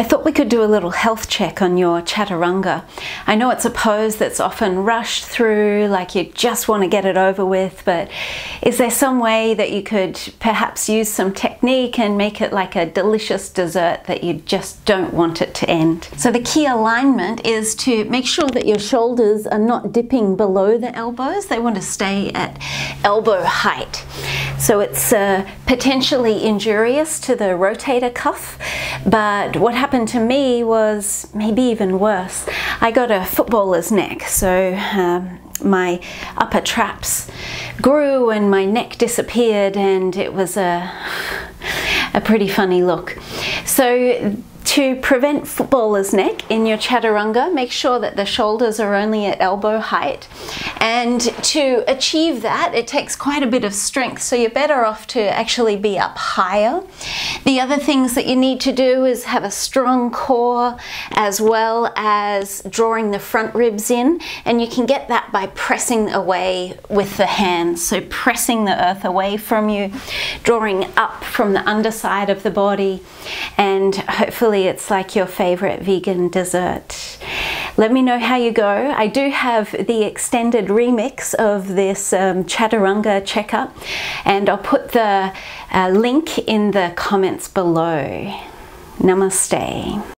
I thought we could do a little health check on your chaturanga. I know it's a pose that's often rushed through, like you just want to get it over with, but is there some way that you could perhaps use some technique and make it like a delicious dessert that you just don't want it to end? So the key alignment is to make sure that your shoulders are not dipping below the elbows. They want to stay at elbow height. So it's uh, potentially injurious to the rotator cuff, but what happened to me was maybe even worse. I got a footballer's neck, so um, my upper traps grew and my neck disappeared, and it was a, a pretty funny look. So to prevent footballer's neck in your chaturanga, make sure that the shoulders are only at elbow height. And to achieve that, it takes quite a bit of strength, so you're better off to actually be up higher. The other things that you need to do is have a strong core as well as drawing the front ribs in, and you can get that by pressing away with the hands. So pressing the earth away from you, drawing up from the underside of the body, and hopefully it's like your favorite vegan dessert. Let me know how you go. I do have the extended remix of this um, Chaturanga checkup and I'll put the uh, link in the comments below. Namaste.